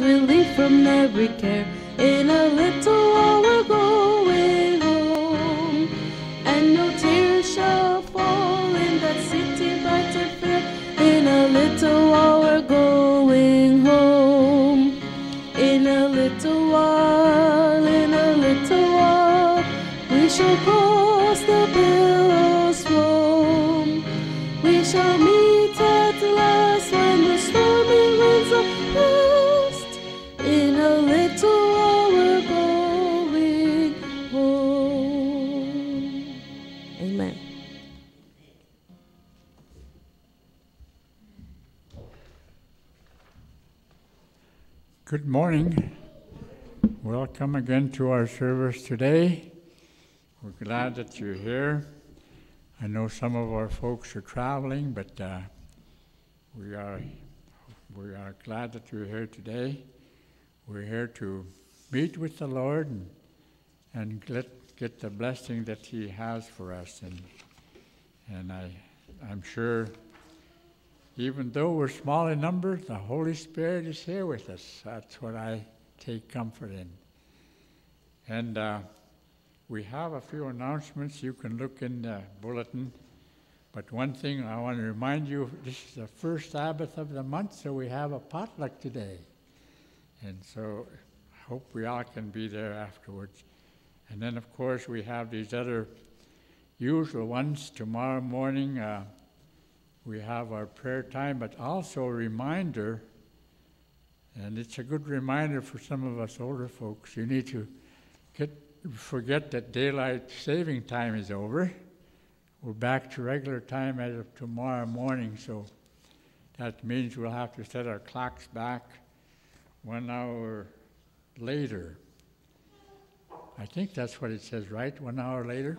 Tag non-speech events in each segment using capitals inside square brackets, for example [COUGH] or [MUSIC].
relief from every care. In a little while we're going Good morning. Welcome again to our service today. We're glad that you're here. I know some of our folks are traveling, but uh, we are we are glad that you're here today. We're here to meet with the Lord and and get get the blessing that He has for us. And and I I'm sure even though we're small in number, the Holy Spirit is here with us. That's what I take comfort in. And uh, we have a few announcements. You can look in the bulletin. But one thing I want to remind you this is the first Sabbath of the month, so we have a potluck today. And so I hope we all can be there afterwards. And then, of course, we have these other usual ones. Tomorrow morning, uh, we have our prayer time, but also a reminder, and it's a good reminder for some of us older folks. You need to get, forget that daylight saving time is over. We're back to regular time as of tomorrow morning, so that means we'll have to set our clocks back one hour later. I think that's what it says, right? One hour later?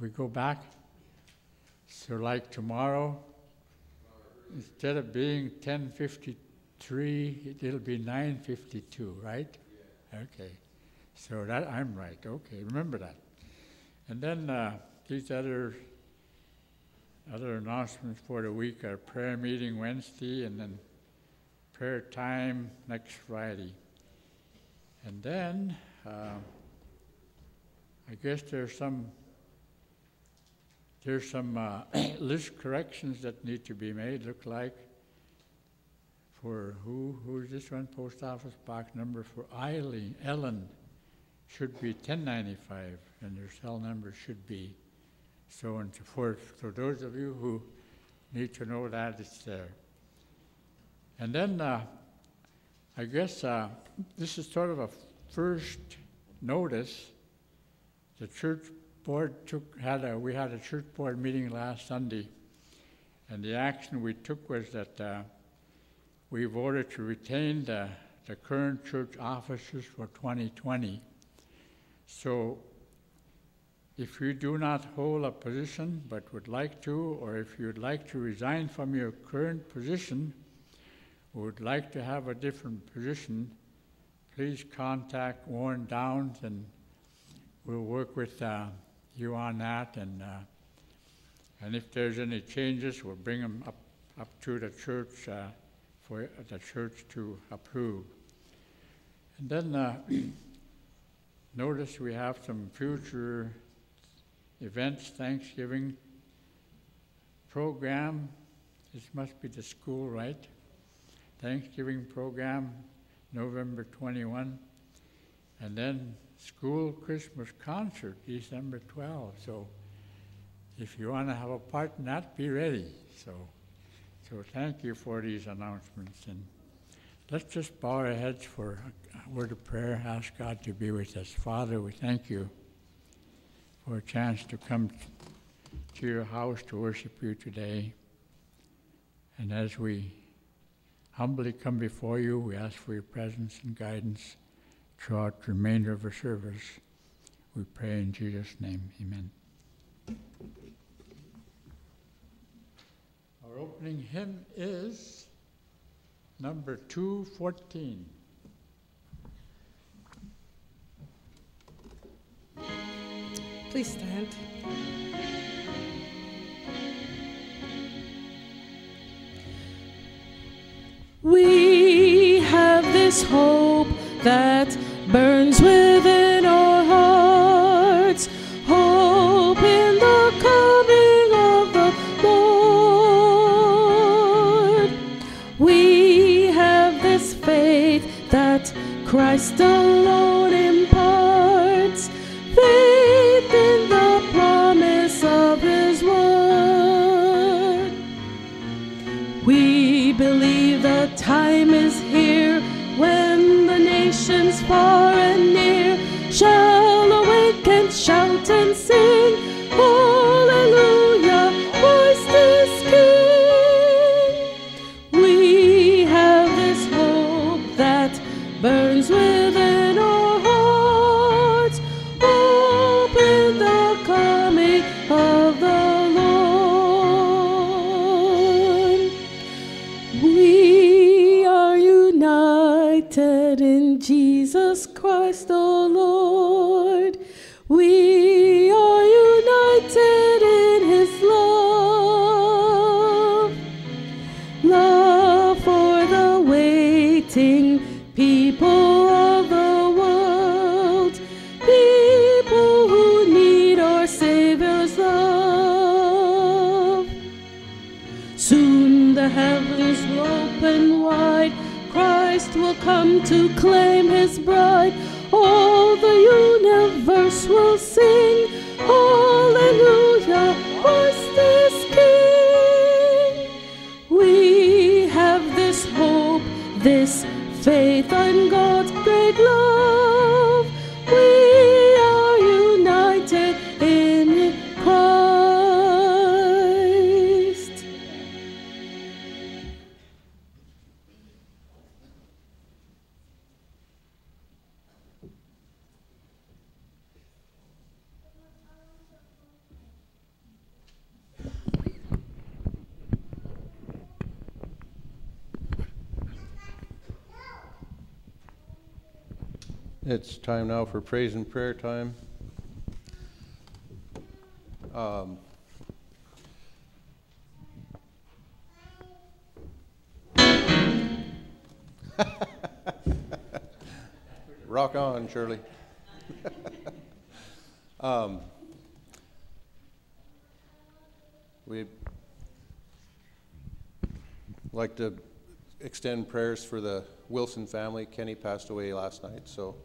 We go back? So like tomorrow, instead of being 10:53, it'll be 9:52, right? Okay. So that I'm right. Okay, remember that. And then uh, these other other announcements for the week are prayer meeting Wednesday and then prayer time next Friday. And then uh, I guess there's some there's some uh, [CLEARS THROAT] list corrections that need to be made, look like. For who, who's this one? Post office box number for Eileen, Ellen should be 1095, and their cell number should be so and so forth. So those of you who need to know that, it's there. And then uh, I guess uh, this is sort of a first notice. The church board took had a we had a church board meeting last Sunday, and the action we took was that uh, we voted to retain the, the current church officers for 2020. So, if you do not hold a position but would like to, or if you'd like to resign from your current position, would like to have a different position, please contact Warren Downs and we'll work with uh, you on that. And, uh, and if there's any changes, we'll bring them up, up to the church uh, for the church to approve. And then uh, [CLEARS THROAT] notice we have some future events, Thanksgiving program. This must be the school, right? Thanksgiving program, November 21. And then school Christmas concert, December 12. So if you want to have a part in that, be ready. So, so thank you for these announcements. And let's just bow our heads for a word of prayer. Ask God to be with us. Father, we thank you for a chance to come to your house to worship you today. And as we humbly come before you, we ask for your presence and guidance throughout the remainder of our service. We pray in Jesus' name. Amen. Our opening hymn is number 214. Please stand. We have this hope that burns within our hearts. Hope in the coming of the Lord. We have this faith that Christ. praise and prayer time. Um, [LAUGHS] Rock on, Shirley. [LAUGHS] um, we like to extend prayers for the Wilson family. Kenny passed away last night, so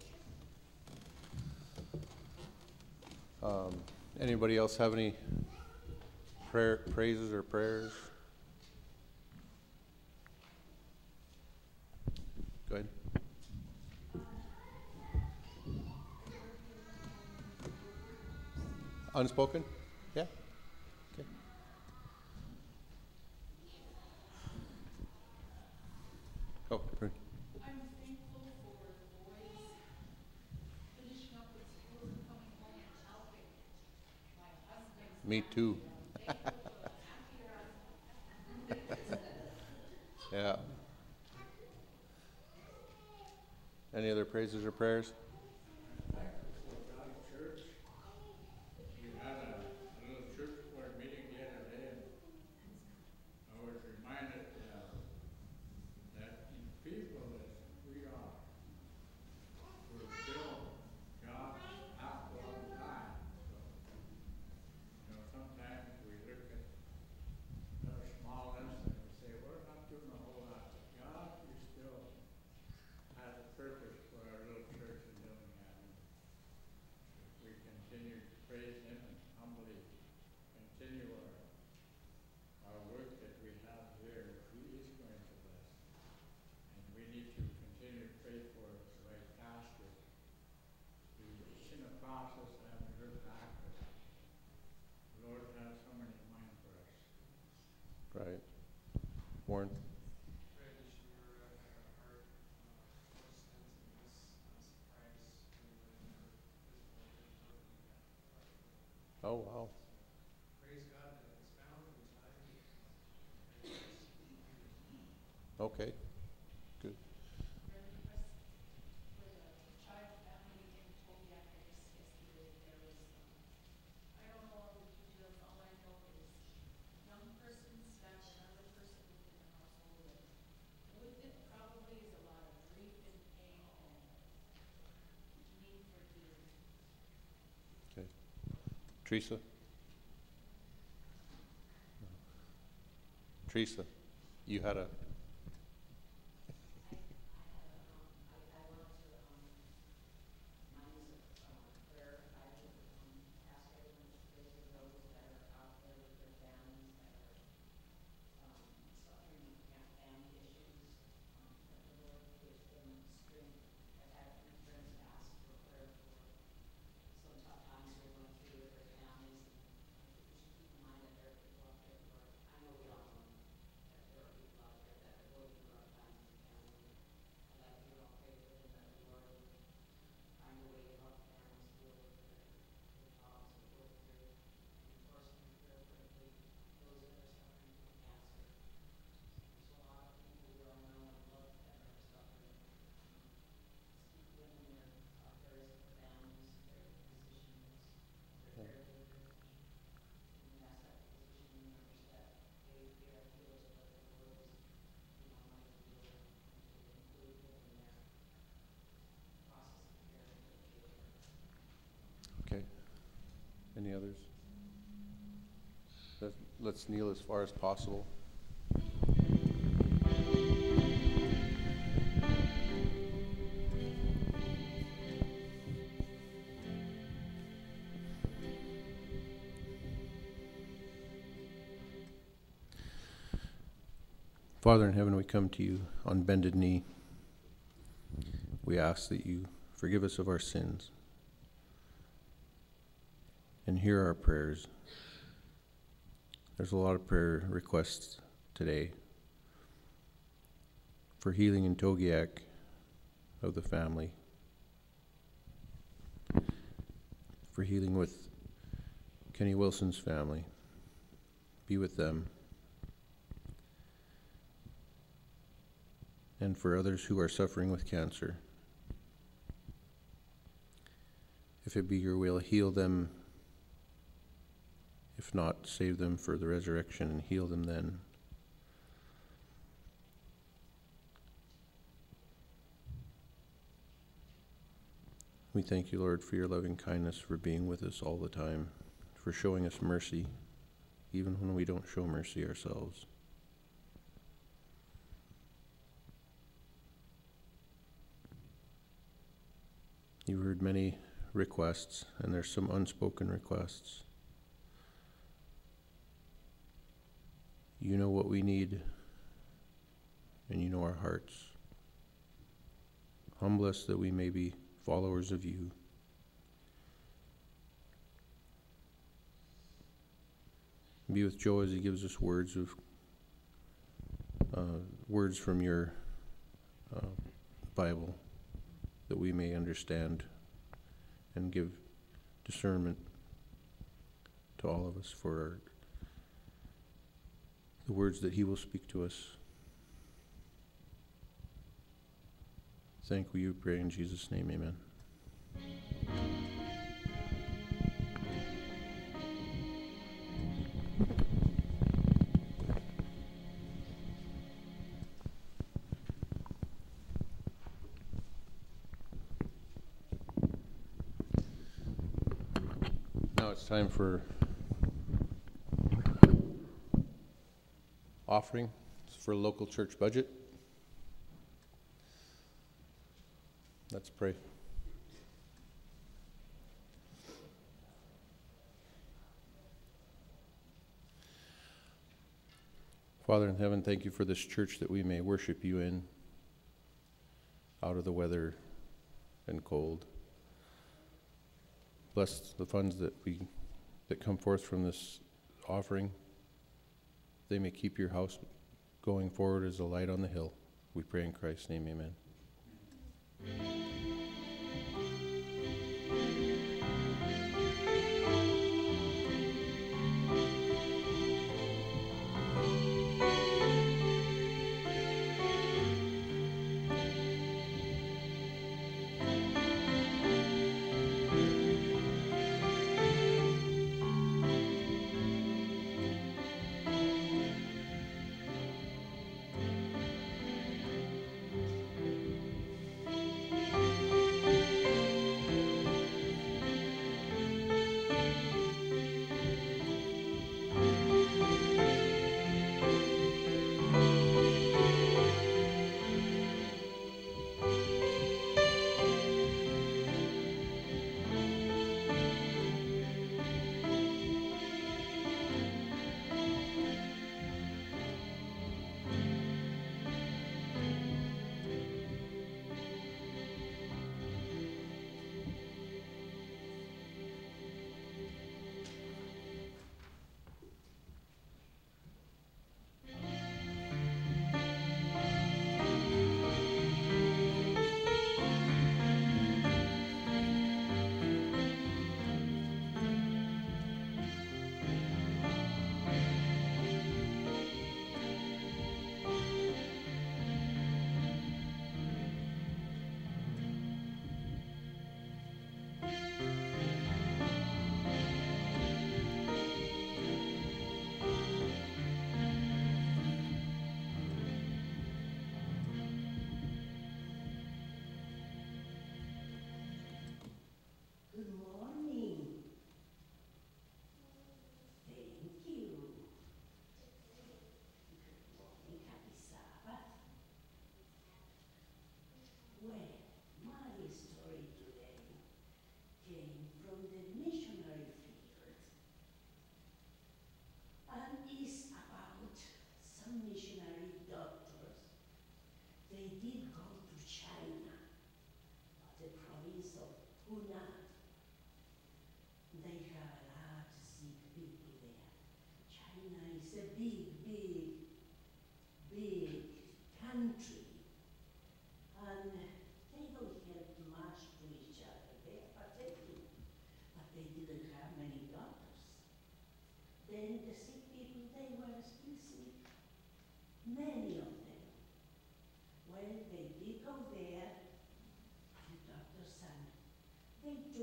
Um, anybody else have any prayer, praises or prayers? Go ahead. Unspoken? Yeah? Oh, wow. Okay. Teresa? Teresa, you had a, Any others? Let's- Let's kneel as far as possible. Father in heaven, we come to you on bended knee. We ask that you forgive us of our sins and hear our prayers. There's a lot of prayer requests today for healing in Togiak of the family, for healing with Kenny Wilson's family. Be with them. And for others who are suffering with cancer. If it be your will, heal them if not, save them for the resurrection and heal them then. We thank you, Lord, for your loving kindness, for being with us all the time, for showing us mercy, even when we don't show mercy ourselves. You've heard many requests, and there's some unspoken requests. You know what we need, and you know our hearts. Humble us that we may be followers of you. Be with Joe as he gives us words of uh, words from your uh, Bible that we may understand and give discernment to all of us for our the words that he will speak to us. Thank you, pray in Jesus' name, amen. Now it's time for offering for local church budget. Let's pray. Father in heaven, thank you for this church that we may worship you in out of the weather and cold. Bless the funds that we that come forth from this offering they may keep your house going forward as a light on the hill. We pray in Christ's name, amen.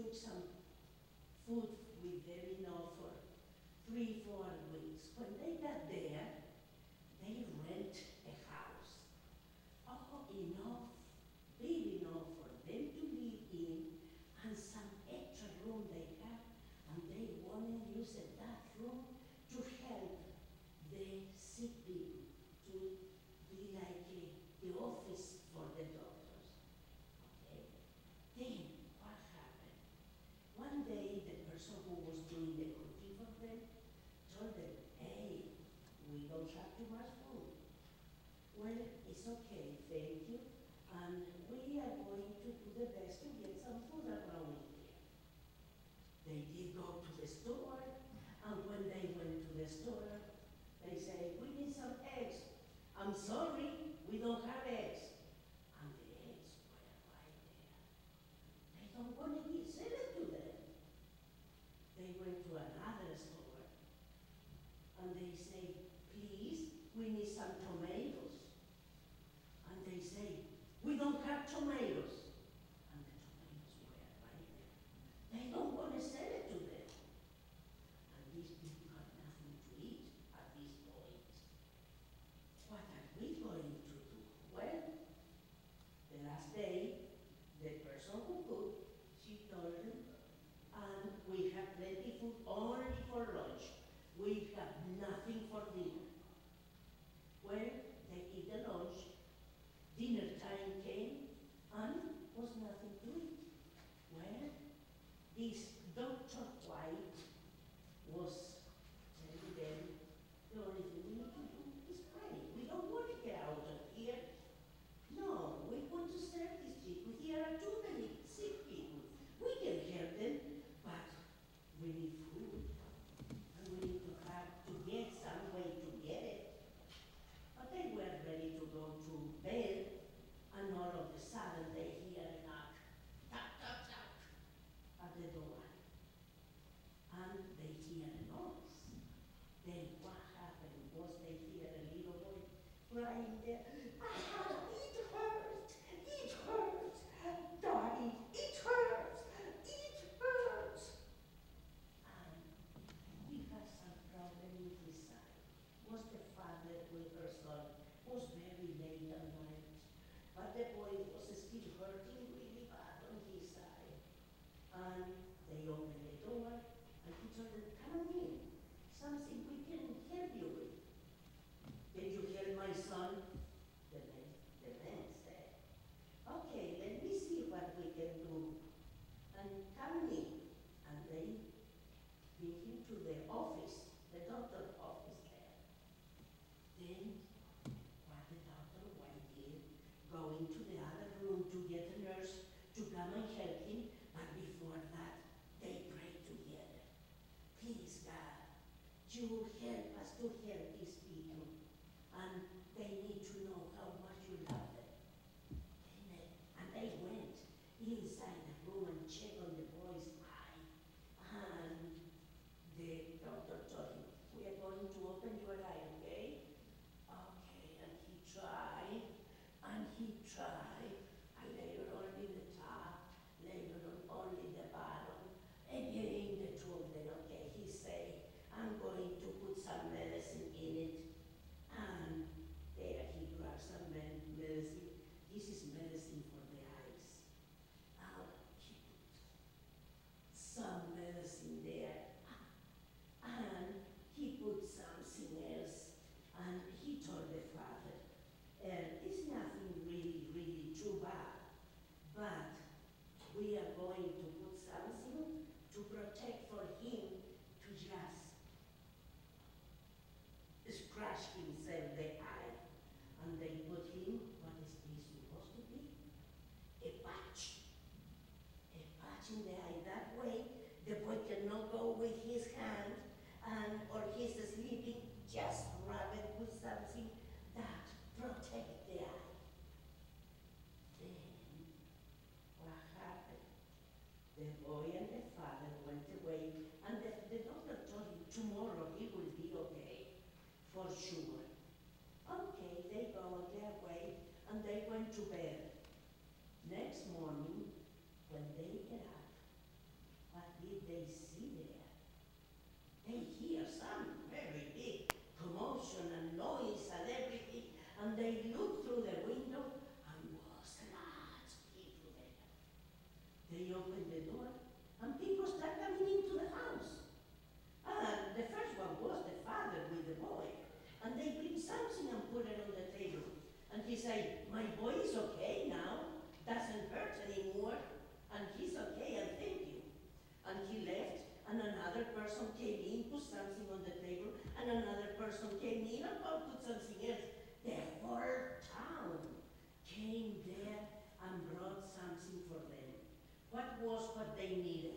which some contract to my food. Well, it's okay, thank you. And we are going to do the best to get some food around here. They did go to the store, and when they went to the store, they say, we need some eggs. I'm sorry, we don't have going to the other room to get a nurse to come and help him, but before that, they pray together. Please, God, you help person came in put something else. The whole town came there and brought something for them. What was what they needed?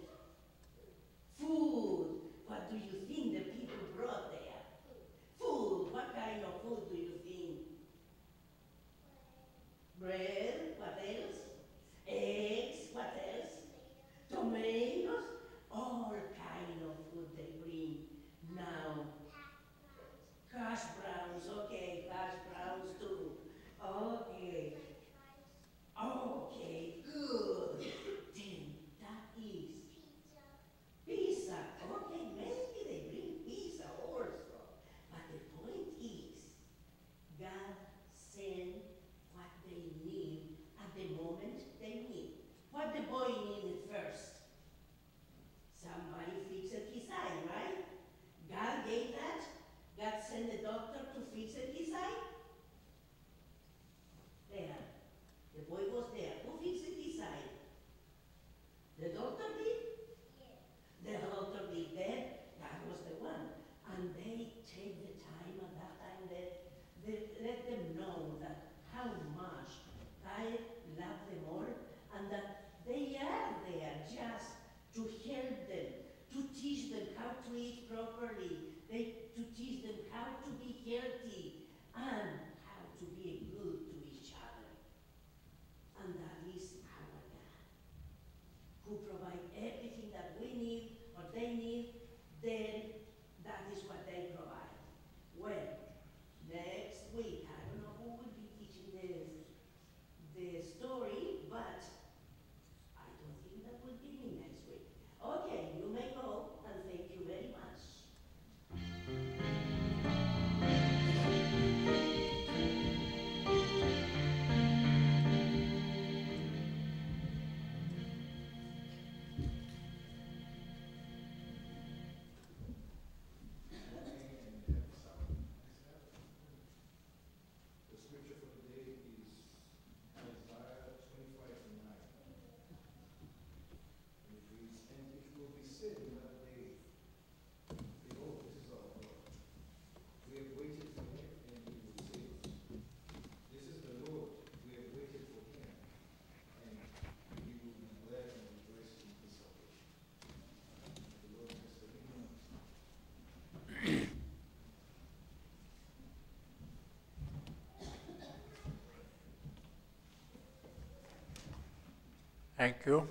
Thank you.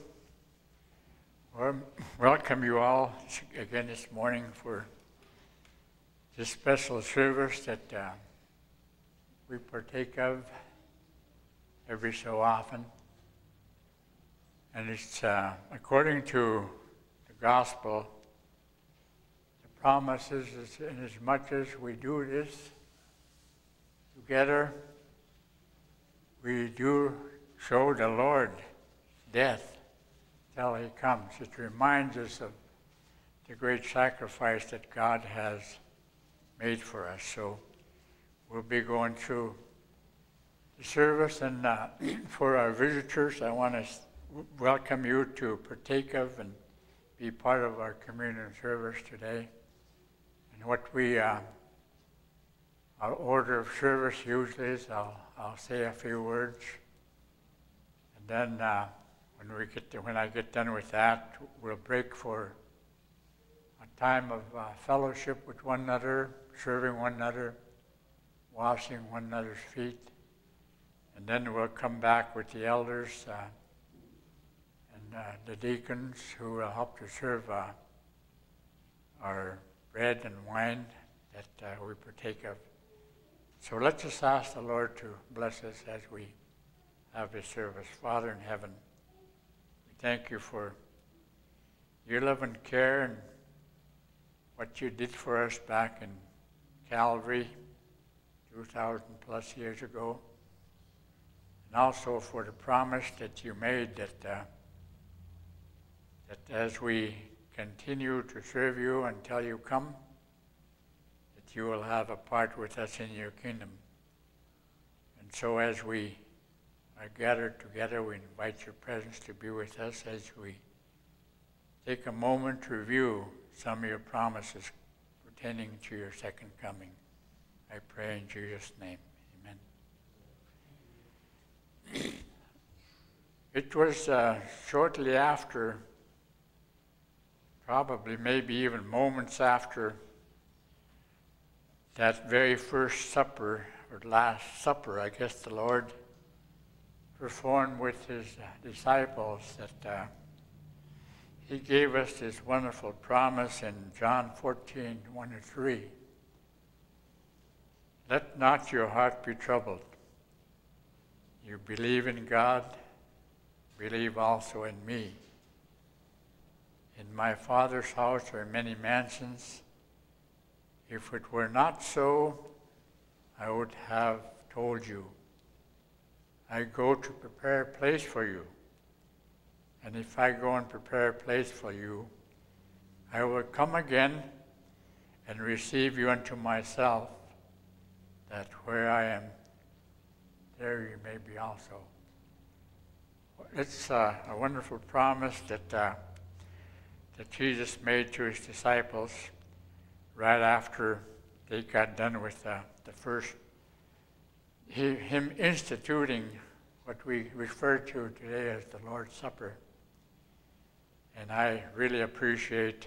Well, welcome you all again this morning for this special service that uh, we partake of every so often. And it's uh, according to the gospel, the promises is in as much as we do this together, we do show the Lord death till he comes. It reminds us of the great sacrifice that God has made for us. So we'll be going through the service, and uh, [CLEARS THROAT] for our visitors, I want to welcome you to partake of and be part of our communion service today. And what we, uh, our order of service usually is I'll, I'll say a few words, and then uh, when we get to, when I get done with that, we'll break for a time of uh, fellowship with one another, serving one another, washing one another's feet, and then we'll come back with the elders uh, and uh, the deacons who will help to serve uh, our bread and wine that uh, we partake of. So let's just ask the Lord to bless us as we have this service. Father in heaven, thank you for your love and care and what you did for us back in Calvary 2,000 plus years ago. And also for the promise that you made that uh, that as we continue to serve you until you come, that you will have a part with us in your kingdom. And so as we are gathered together, we invite your presence to be with us as we take a moment to review some of your promises pertaining to your second coming. I pray in Jesus' name. Amen. It was uh, shortly after, probably maybe even moments after, that very first supper, or last supper, I guess the Lord performed with his disciples, that uh, he gave us this wonderful promise in John 14, 1 to 3. Let not your heart be troubled. You believe in God, believe also in me. In my Father's house are many mansions. If it were not so, I would have told you. I go to prepare a place for you. And if I go and prepare a place for you, I will come again and receive you unto myself, that where I am, there you may be also. It's uh, a wonderful promise that, uh, that Jesus made to his disciples right after they got done with uh, the first, he, him instituting what we refer to today as the Lord's Supper. And I really appreciate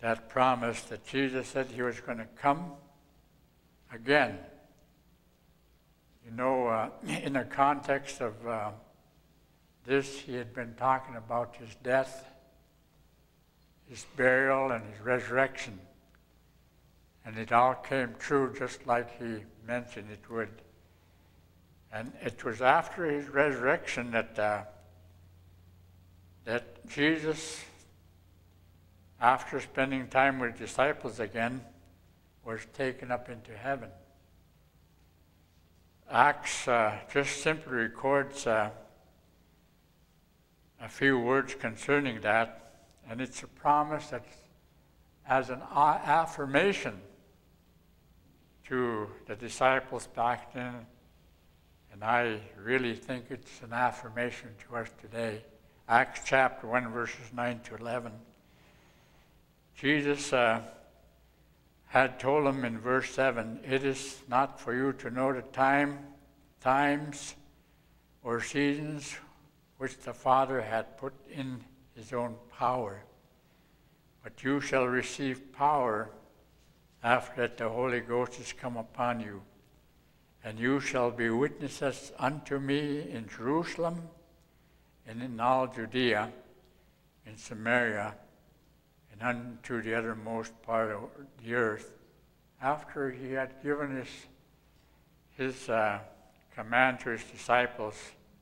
that promise that Jesus said he was going to come again. You know, uh, in the context of uh, this, he had been talking about his death, his burial, and his resurrection. And it all came true just like he mentioned it would. And it was after his resurrection that, uh, that Jesus, after spending time with disciples again, was taken up into heaven. Acts uh, just simply records uh, a few words concerning that, and it's a promise that as an affirmation to the disciples back then, and I really think it's an affirmation to us today. Acts chapter 1, verses 9 to 11. Jesus uh, had told them in verse 7 It is not for you to know the time, times, or seasons which the Father had put in his own power. But you shall receive power after that the Holy Ghost is come upon you. And you shall be witnesses unto me in Jerusalem and in all Judea, in Samaria, and unto the uttermost part of the earth. After he had given his, his uh, command to his disciples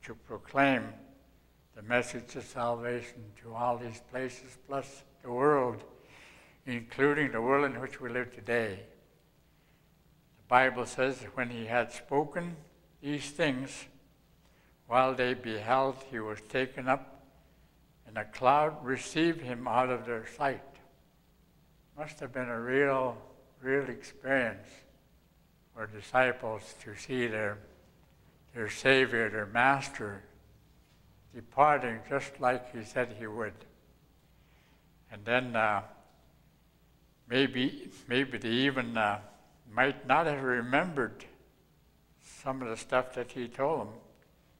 to proclaim the message of salvation to all these places, plus the world, including the world in which we live today. The Bible says that when he had spoken these things, while they beheld, he was taken up, and a cloud received him out of their sight. Must have been a real, real experience for disciples to see their, their Savior, their Master, departing just like he said he would. And then uh, maybe, maybe they even uh, might not have remembered some of the stuff that he told them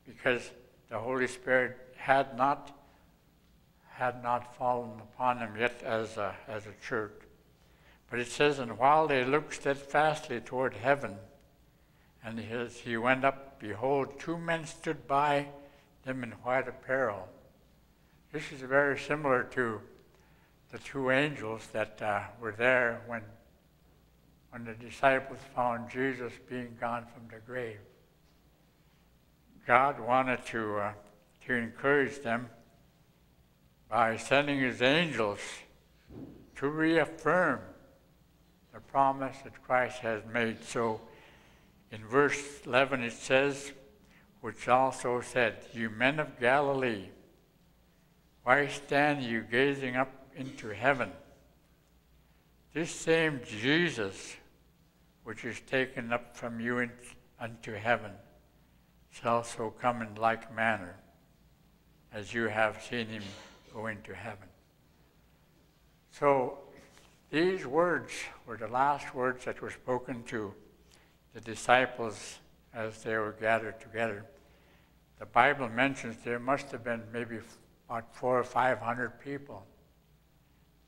because the Holy Spirit had not had not fallen upon them yet as a, as a church. But it says, and while they looked steadfastly toward heaven, and as he went up, behold, two men stood by them in white apparel. This is very similar to the two angels that uh, were there when, when the disciples found Jesus being gone from the grave. God wanted to, uh, to encourage them by sending his angels to reaffirm the promise that Christ has made. So in verse 11 it says, which also said, You men of Galilee, Why stand you gazing up into heaven? This same Jesus, which is taken up from you in, unto heaven, shall so come in like manner as you have seen him go into heaven. So these words were the last words that were spoken to the disciples as they were gathered together. The Bible mentions there must have been maybe about four or five hundred people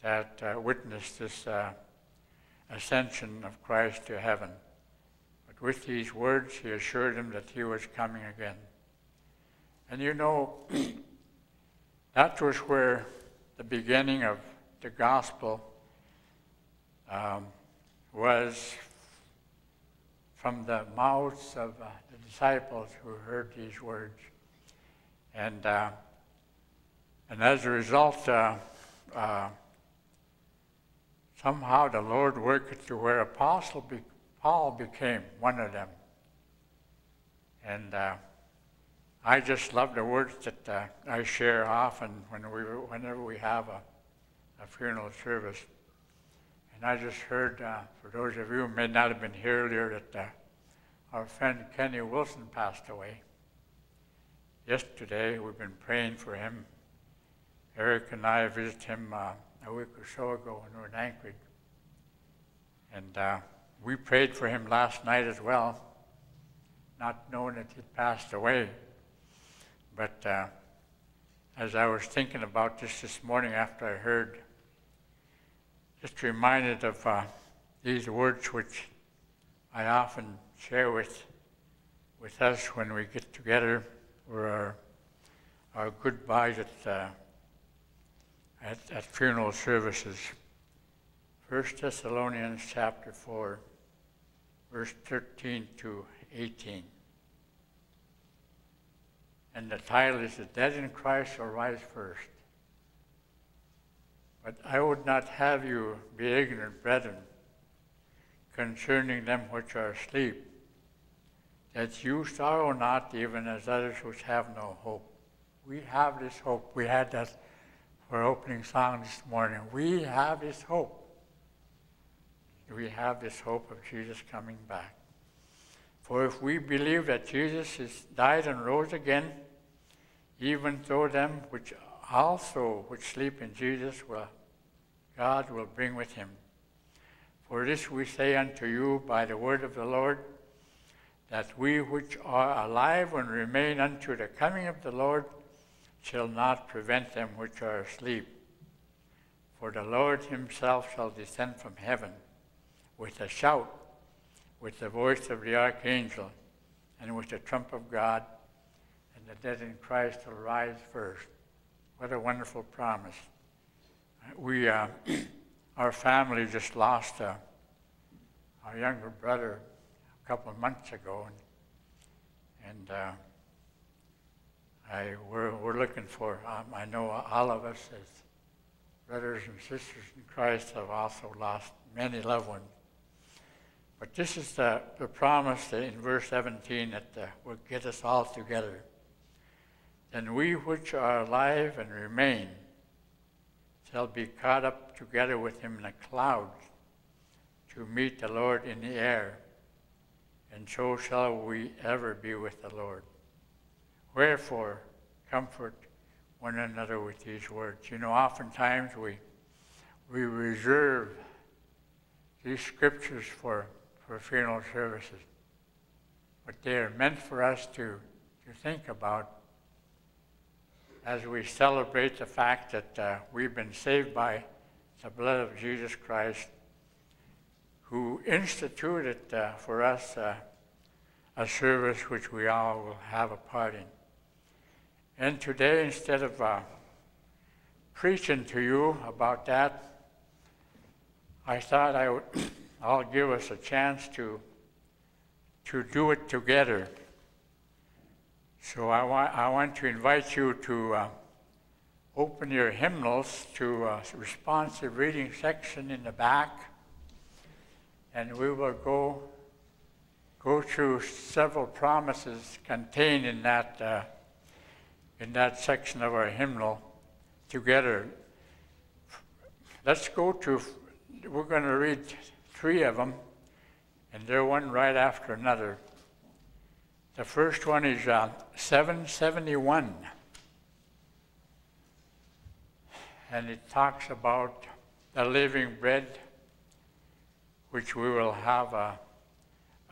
that uh, witnessed this uh, ascension of Christ to heaven. But with these words, he assured them that he was coming again. And you know, [CLEARS THROAT] that was where the beginning of the gospel um, was from the mouths of uh, the disciples who heard these words. And, uh, and as a result, uh, uh somehow the Lord worked it to where Apostle be, Paul became one of them. And uh, I just love the words that uh, I share often when we, whenever we have a, a funeral service. And I just heard, uh, for those of you who may not have been here earlier, that uh, our friend Kenny Wilson passed away. Yesterday, we've been praying for him. Eric and I visited him uh, a week or so ago when we were in Anchorage. And uh, we prayed for him last night as well, not knowing that he'd passed away. But uh, as I was thinking about this this morning after I heard, just reminded of uh, these words which I often share with, with us when we get together or our, our goodbyes at at, at funeral services. 1 Thessalonians chapter 4, verse 13 to 18. And the title is The Dead in Christ Shall Rise First. But I would not have you be ignorant, brethren, concerning them which are asleep, that you sorrow not even as others which have no hope. We have this hope. We had that for opening song this morning. We have this hope. We have this hope of Jesus coming back. For if we believe that Jesus is died and rose again, even though them which also which sleep in Jesus will God will bring with him. For this we say unto you by the word of the Lord, that we which are alive and remain unto the coming of the Lord shall not prevent them which are asleep. For the Lord himself shall descend from heaven with a shout, with the voice of the archangel, and with the trump of God, and the dead in Christ will rise first. What a wonderful promise. We, uh, [CLEARS THROAT] our family just lost uh, our younger brother a couple of months ago, and, and uh, I, we're, we're looking for, um, I know all of us as brothers and sisters in Christ have also lost many loved ones. But this is the, the promise in verse 17 that will get us all together. Then we which are alive and remain shall be caught up together with him in the clouds to meet the Lord in the air, and so shall we ever be with the Lord. Wherefore, comfort one another with these words. You know, oftentimes we, we reserve these scriptures for, for funeral services, but they are meant for us to, to think about as we celebrate the fact that uh, we've been saved by the blood of Jesus Christ, who instituted uh, for us uh, a service which we all will have a part in. And today, instead of uh, preaching to you about that, I thought I would, [CLEARS THROAT] I'll give us a chance to, to do it together. So I want, I want to invite you to uh, open your hymnals to a responsive reading section in the back, and we will go, go through several promises contained in that. In that section of our hymnal together. Let's go to, we're going to read three of them, and they're one right after another. The first one is uh, 771. And it talks about the living bread, which we will have a,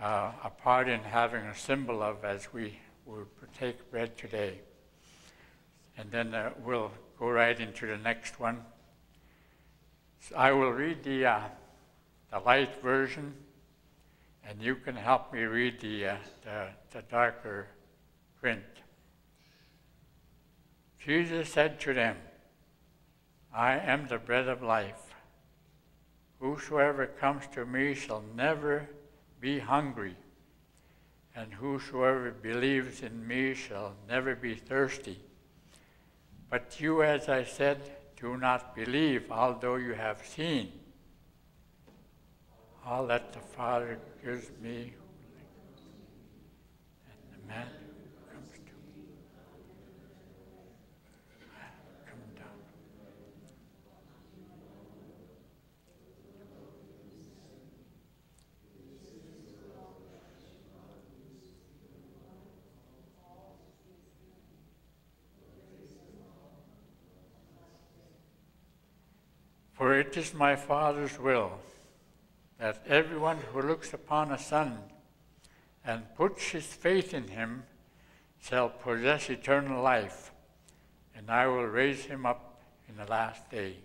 a, a part in having a symbol of as we will partake bread today. And then uh, we'll go right into the next one. So I will read the, uh, the light version, and you can help me read the, uh, the, the darker print. Jesus said to them, I am the bread of life. Whosoever comes to me shall never be hungry, and whosoever believes in me shall never be thirsty. But you, as I said, do not believe, although you have seen all that the Father gives me. And the man For it is my Father's will that everyone who looks upon a Son and puts his faith in him shall possess eternal life, and I will raise him up in the last day.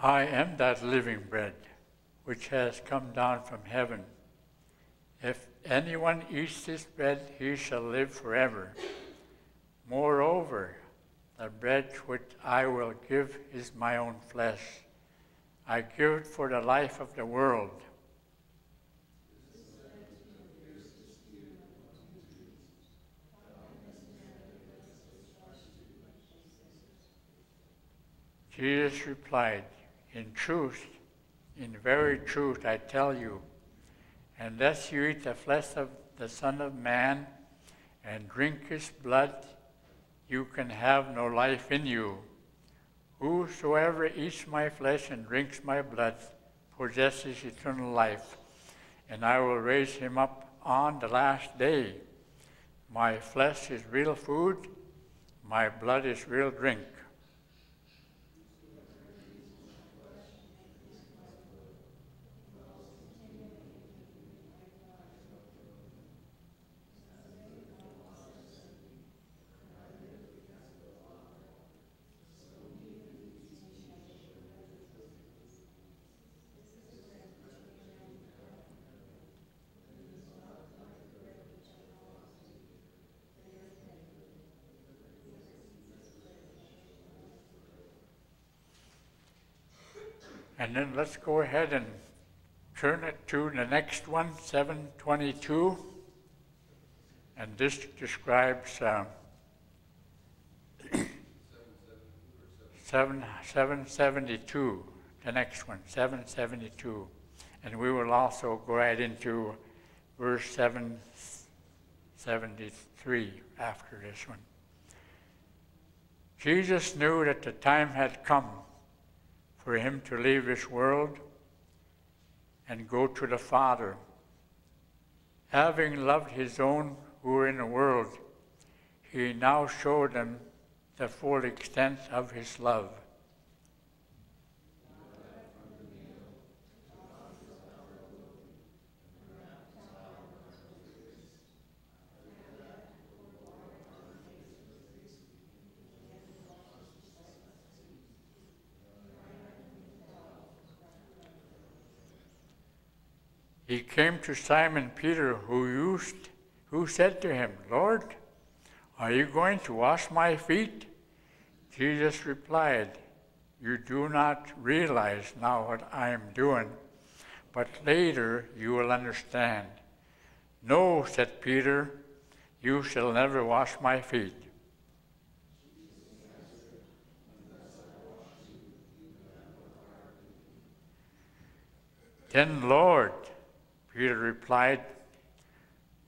I am that living bread which has come down from heaven. If anyone eats this bread, he shall live forever. Moreover, the bread which I will give is my own flesh. I give it for the life of the world. Jesus replied, In truth, in very truth, I tell you, unless you eat the flesh of the Son of Man and drink his blood, you can have no life in you. Whosoever eats my flesh and drinks my blood possesses eternal life, and I will raise him up on the last day. My flesh is real food, my blood is real drink. And then let's go ahead and turn it to the next one, 722. And this describes uh, seven, 772, the next one, 772. And we will also go right into verse 773 after this one. Jesus knew that the time had come for him to leave this world and go to the Father. Having loved his own who were in the world, he now showed them the full extent of his love. he came to Simon Peter, who used, who said to him, Lord, are you going to wash my feet? Jesus replied, You do not realize now what I am doing, but later you will understand. No, said Peter, you shall never wash my feet. Then, Lord, Peter replied,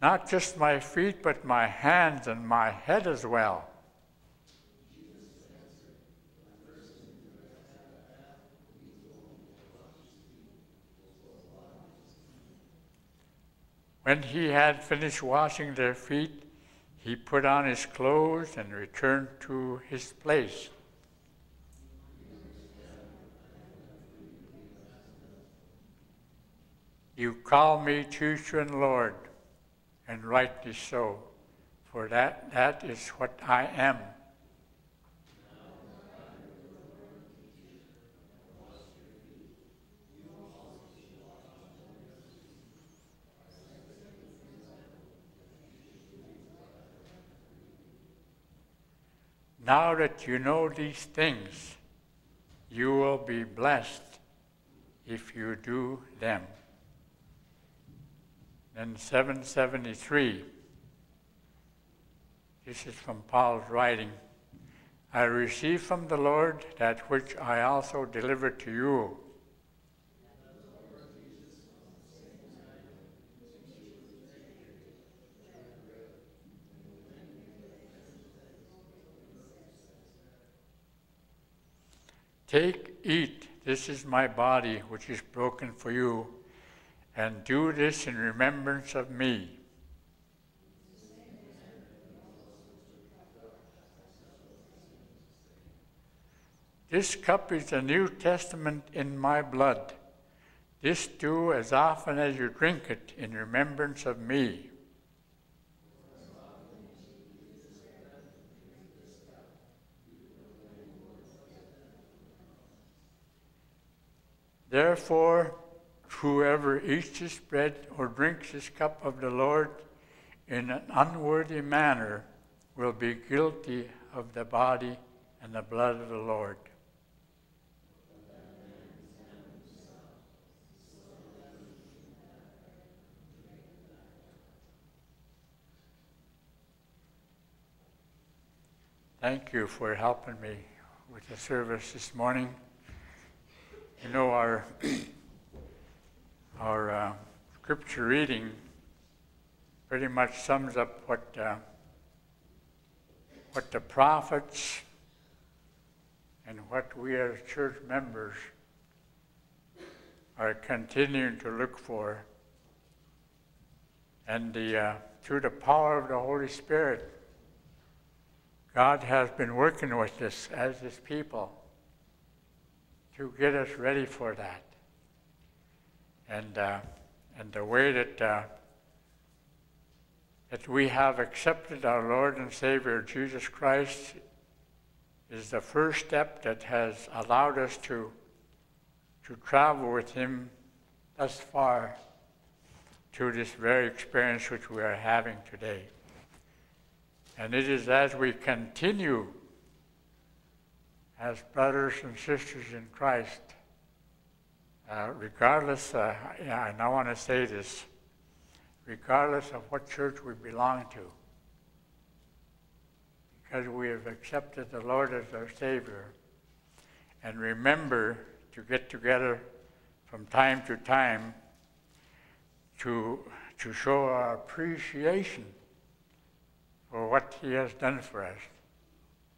not just my feet, but my hands and my head as well. When he had finished washing their feet, he put on his clothes and returned to his place. You call me teacher and Lord, and rightly so, for that, that is what I am. Now that you know these things, you will be blessed if you do them. Then 773, this is from Paul's writing. I received from the Lord that which I also delivered to you. Take, eat, this is my body, which is broken for you, and do this in remembrance of me. This cup is the New Testament in my blood. This do as often as you drink it in remembrance of me. Therefore, whoever eats this bread or drinks this cup of the Lord in an unworthy manner will be guilty of the body and the blood of the Lord. Thank you for helping me with the service this morning. You know, our, [CLEARS THROAT] our uh, scripture reading pretty much sums up what, uh, what the prophets and what we as church members are continuing to look for. And the, uh, through the power of the Holy Spirit, God has been working with us as His people to get us ready for that. And, uh, and the way that, uh, that we have accepted our Lord and Savior Jesus Christ is the first step that has allowed us to, to travel with Him thus far to this very experience which we are having today. And it is as we continue as brothers and sisters in Christ, uh, regardless, uh, and I want to say this, regardless of what church we belong to, because we have accepted the Lord as our Savior, and remember to get together from time to time to, to show our appreciation for what He has done for us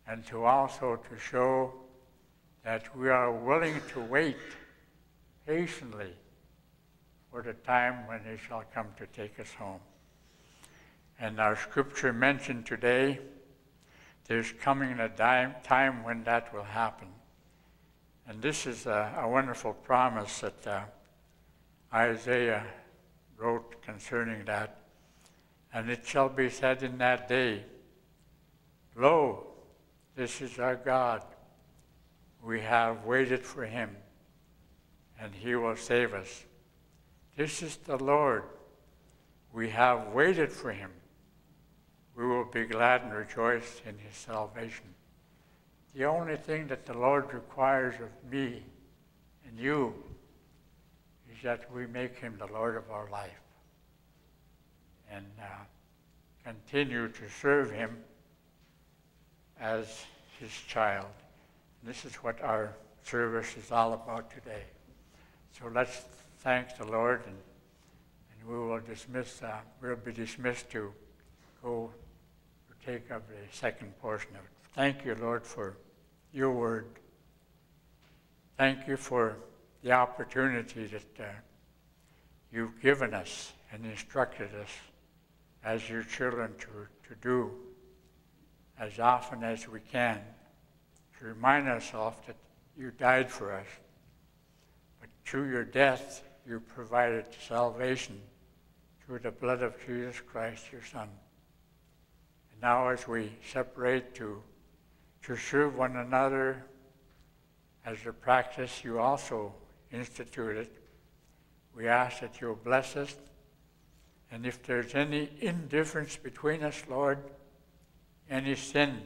and to also to show that we are willing to wait patiently for the time when he shall come to take us home. And our scripture mentioned today, there's coming a time when that will happen. And this is a, a wonderful promise that uh, Isaiah wrote concerning that. And it shall be said in that day, Lo, this is our God. We have waited for him, and he will save us. This is the Lord. We have waited for him. We will be glad and rejoice in his salvation. The only thing that the Lord requires of me and you is that we make him the Lord of our life. and uh, continue to serve Him as His child. This is what our service is all about today. So let's thank the Lord, and, and we will dismiss. Uh, we'll be dismissed to go partake of the second portion of it. Thank you, Lord, for your word. Thank you for the opportunity that uh, you've given us and instructed us as your children to, to do as often as we can to remind ourselves that you died for us. Through your death, you provided salvation through the blood of Jesus Christ, your Son. And now, as we separate to, to serve one another as a practice you also instituted, we ask that you'll bless us. And if there's any indifference between us, Lord, any sin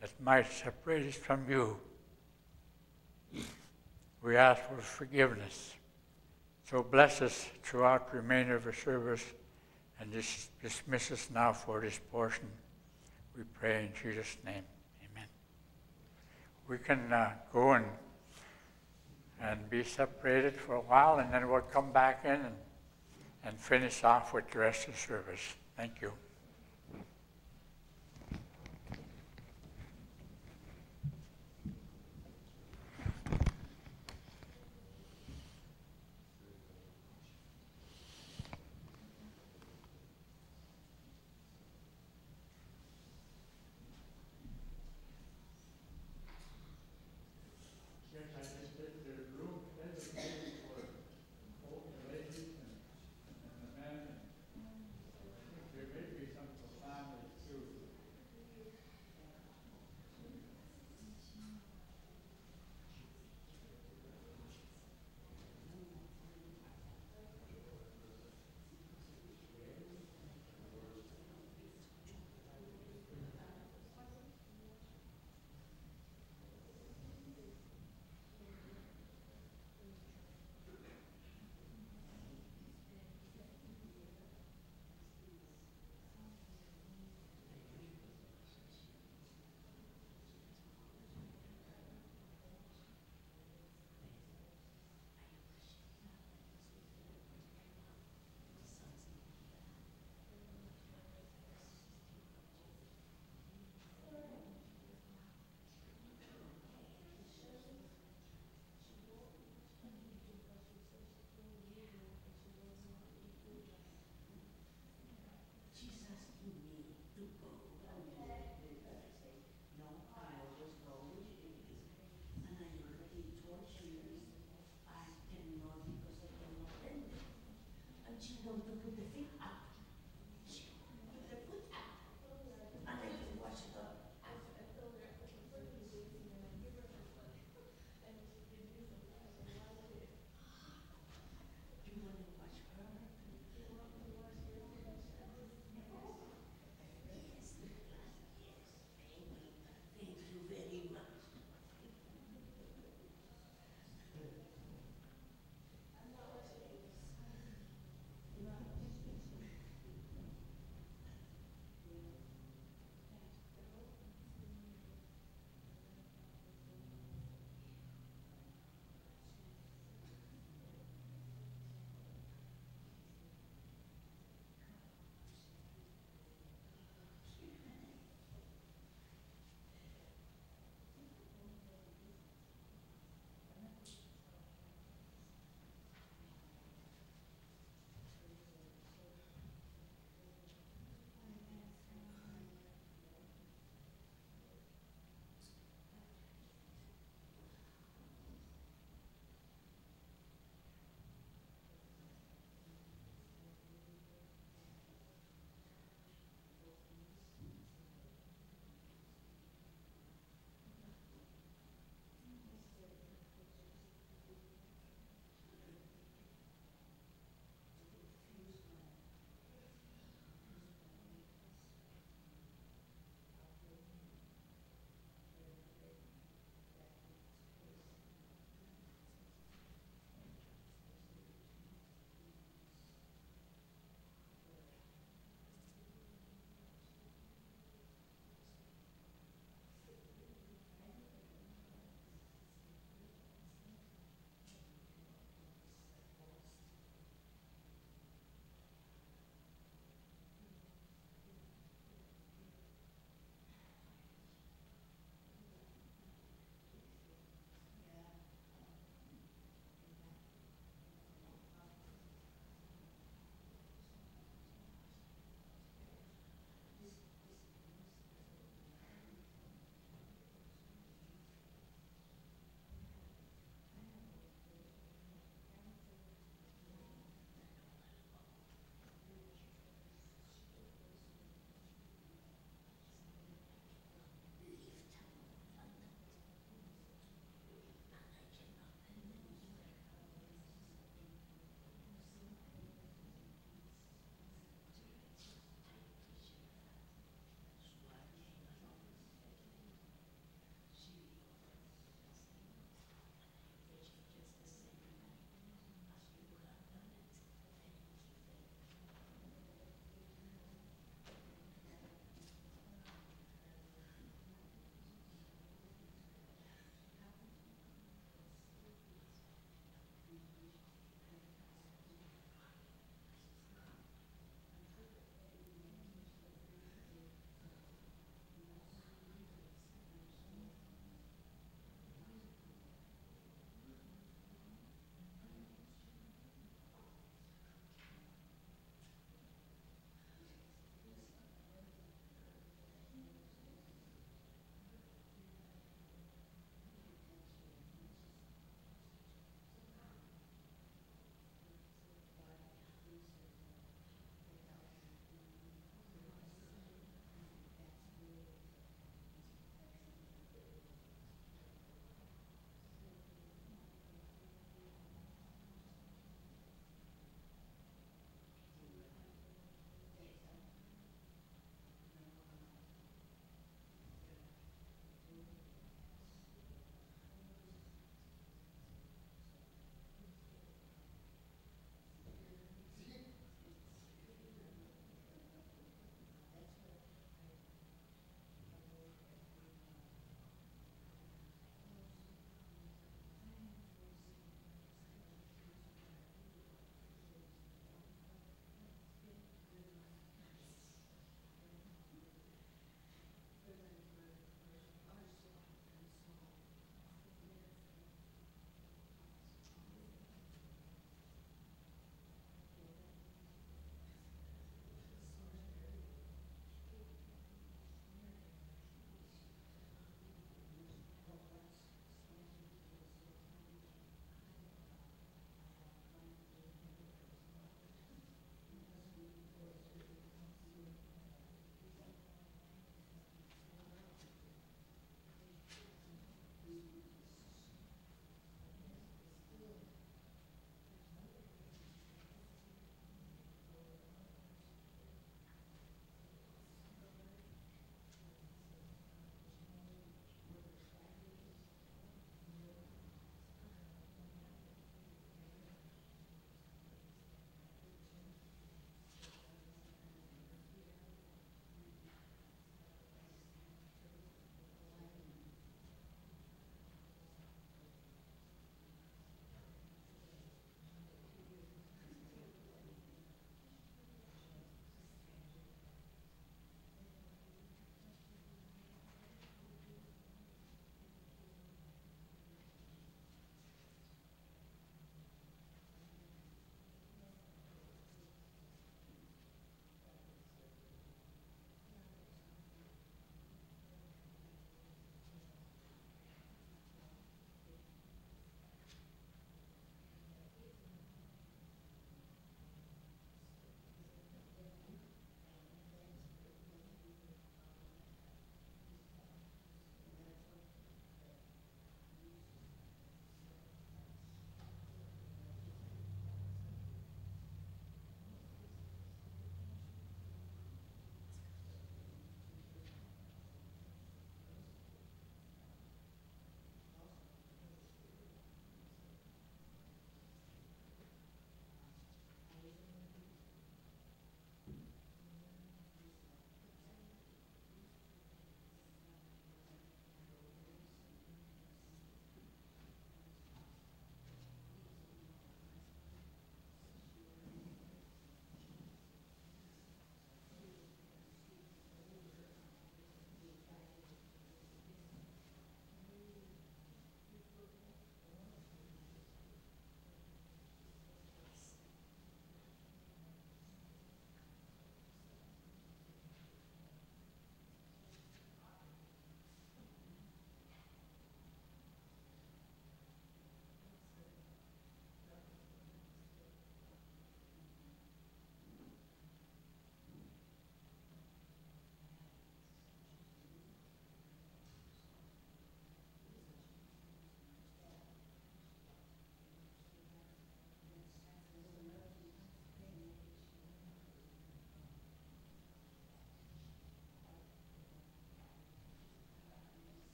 that might separate us from you, we ask for forgiveness. So bless us throughout the remainder of the service and dis- dismiss us now for this portion. We pray in Jesus' name. Amen. We can uh, go and, and be separated for a while, and then we'll come back in and, and finish off with the rest of the service. Thank you.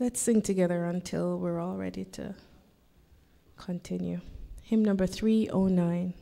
Let's sing together until we're all ready to continue. Hymn number 309.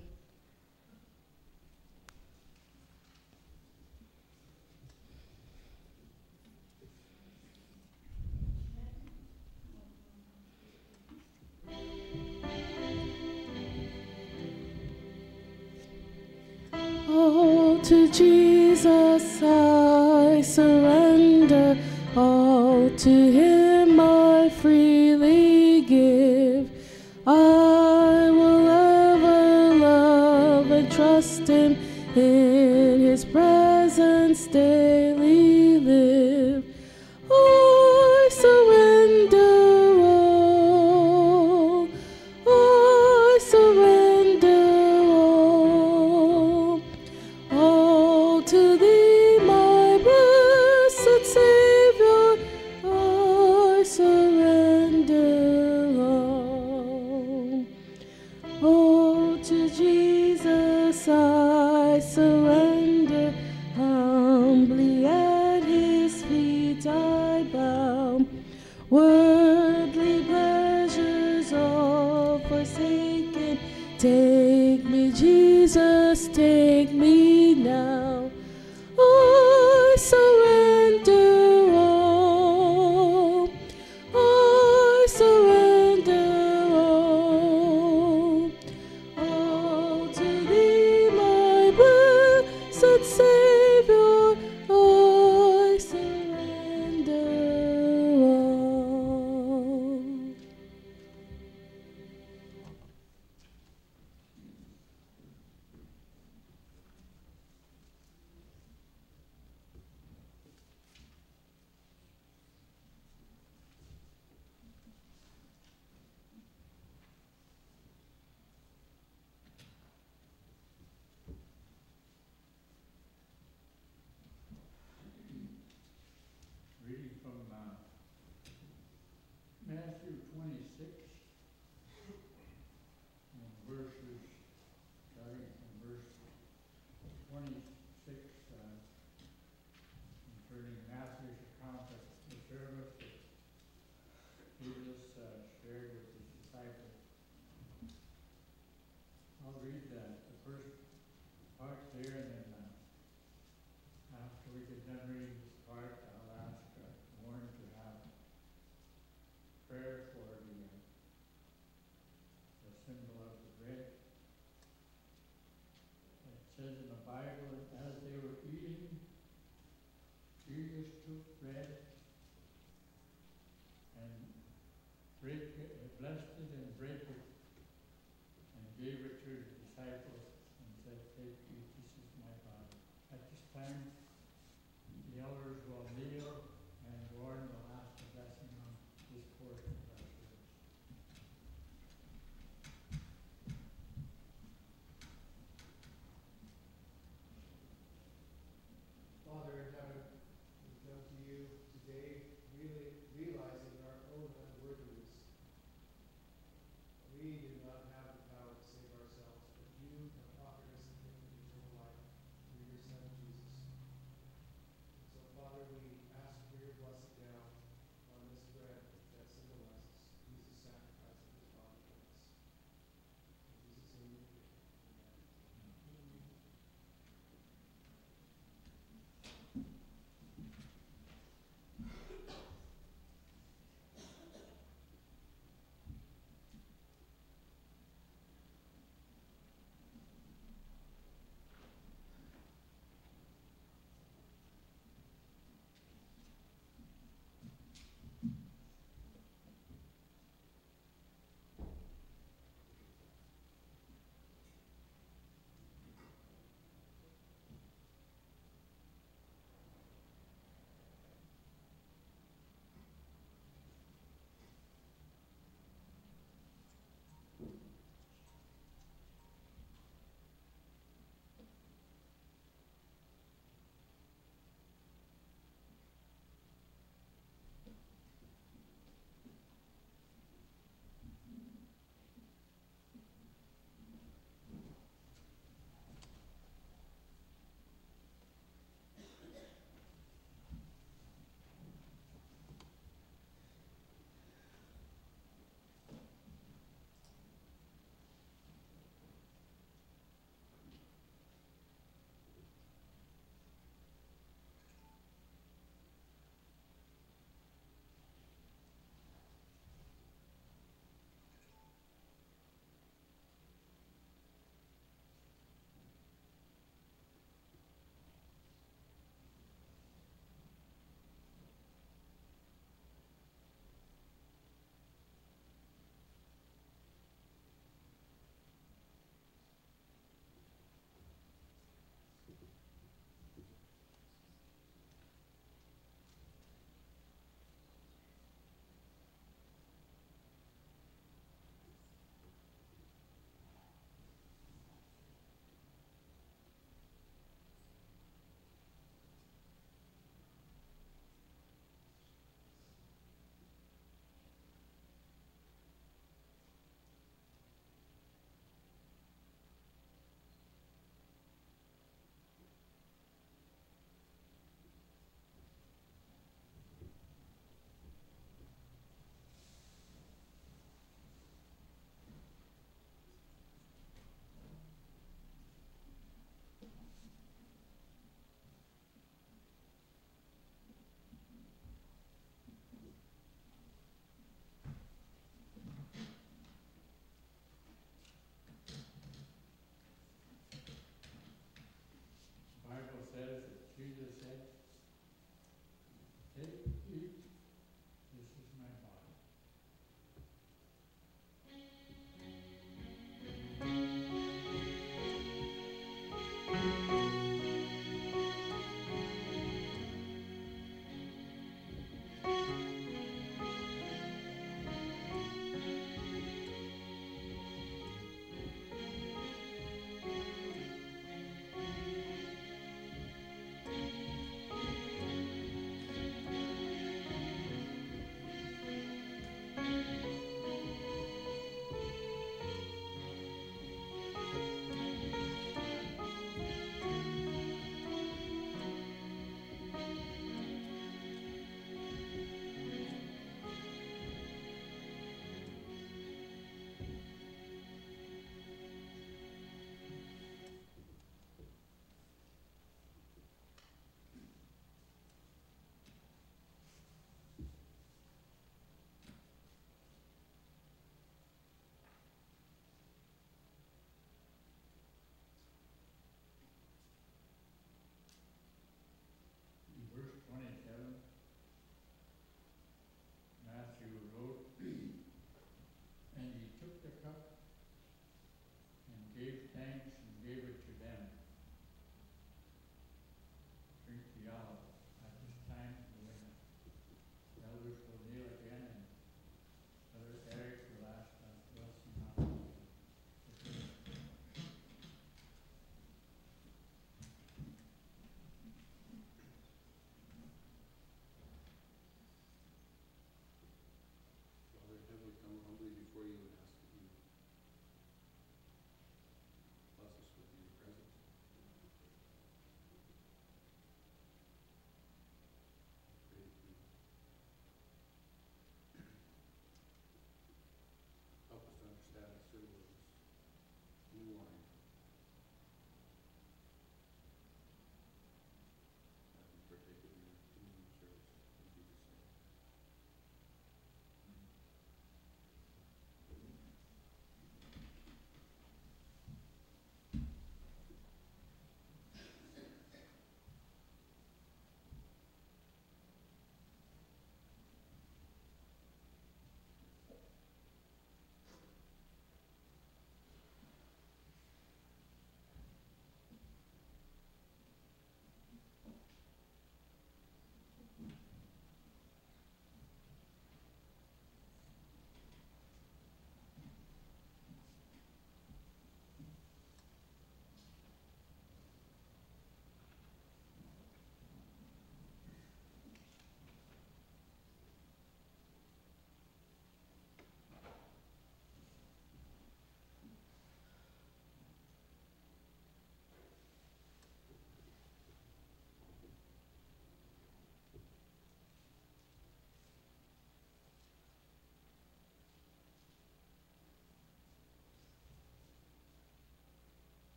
shared with disciples. I'll read that. Jesus said,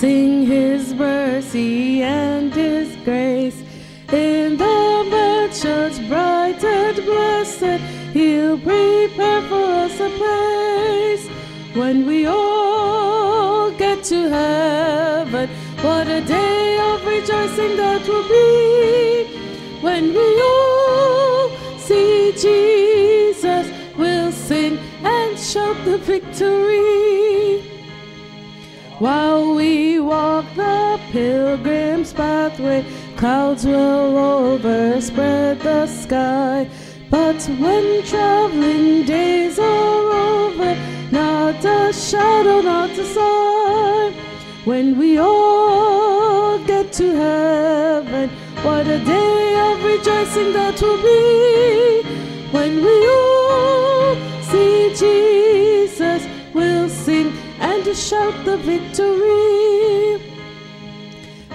Sing his mercy and his grace. In the mansions bright and blessed, he'll prepare for us a place. When we all get to heaven, what a day of rejoicing that will be. When we all see Jesus, we'll sing and shout the victory. The pilgrim's pathway, clouds will overspread the sky. But when traveling days are over, not a shadow, not a sign. When we all get to heaven, what a day of rejoicing that will be. When we all see Jesus, we'll sing and shout the victory.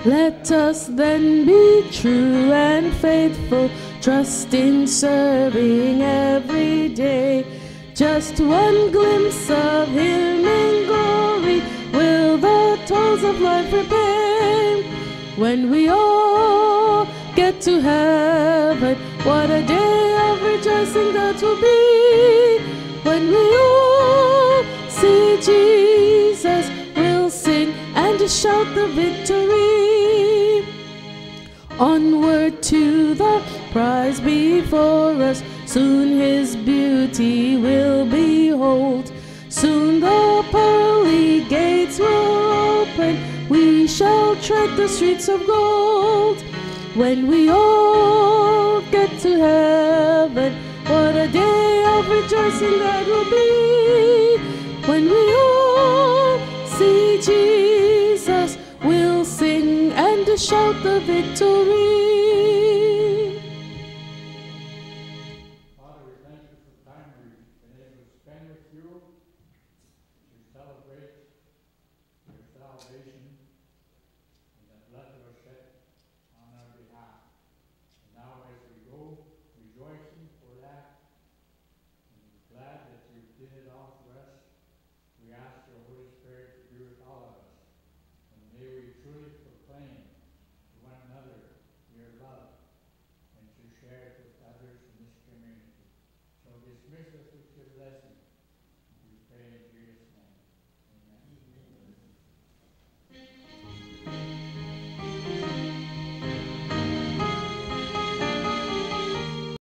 Let us then be true and faithful, trust in serving every day. Just one glimpse of Him in glory will the toils of life repay. When we all get to heaven, what a day of rejoicing that will be. When we all see Jesus, we'll sing and shout the victory. Onward to the prize before us, soon his beauty will behold. Soon the pearly gates will open, we shall tread the streets of gold. When we all get to heaven, what a day of rejoicing that will be. When we all see Jesus, shout the victory.